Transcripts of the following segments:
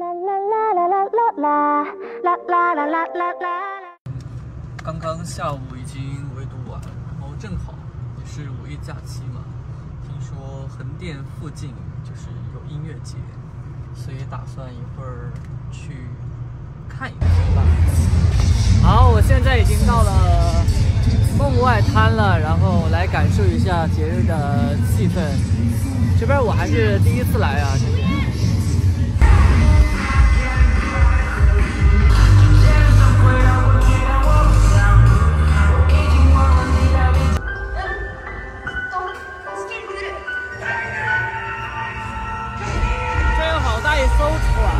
啦啦啦啦啦啦啦啦啦啦啦啦刚刚下午已经围读完，然后正好也是五一假期嘛，听说横店附近就是有音乐节，所以打算一会儿去看一看吧。好，我现在已经到了梦外滩了，然后来感受一下节日的气氛。这边我还是第一次来啊，有好大一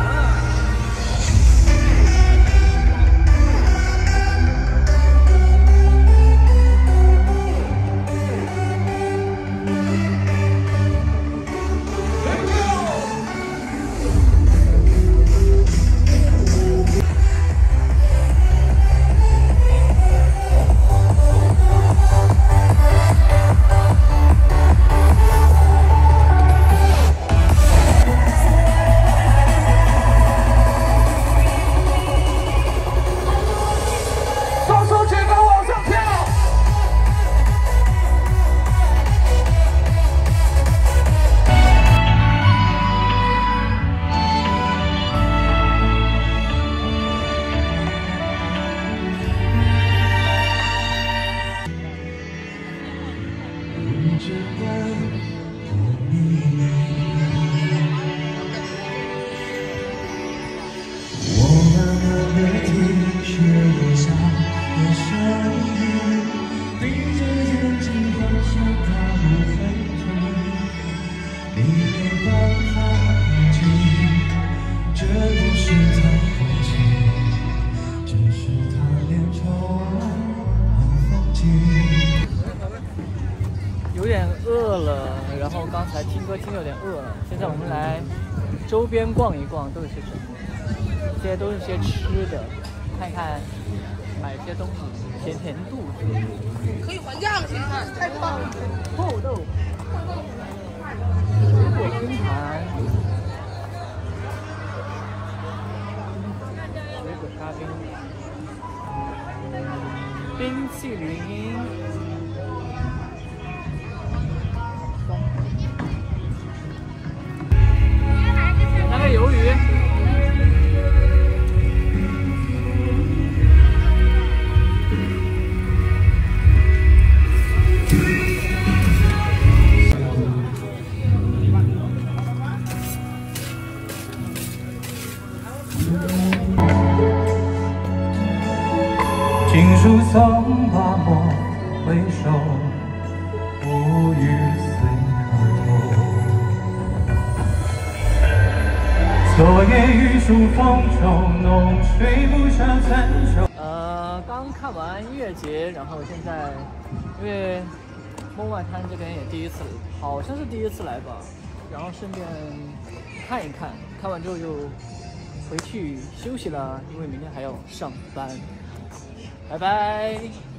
有点饿了，然后刚才听歌听的有点饿了。现在我们来周边逛一逛，都有些什么？这些都是些吃的，看一看，买一些东西，填填肚子。可以还价了，现在太棒了！冰块，水果咖啡，冰淇淋。情书曾把梦回首，无语随河头。昨夜雨疏风骤，浓睡不上残愁。呃，刚看完音乐节，然后现在因为梦外滩这边也第一次，好像是第一次来吧，然后顺便看一看，看完之后就回去休息了，因为明天还要上班。拜拜。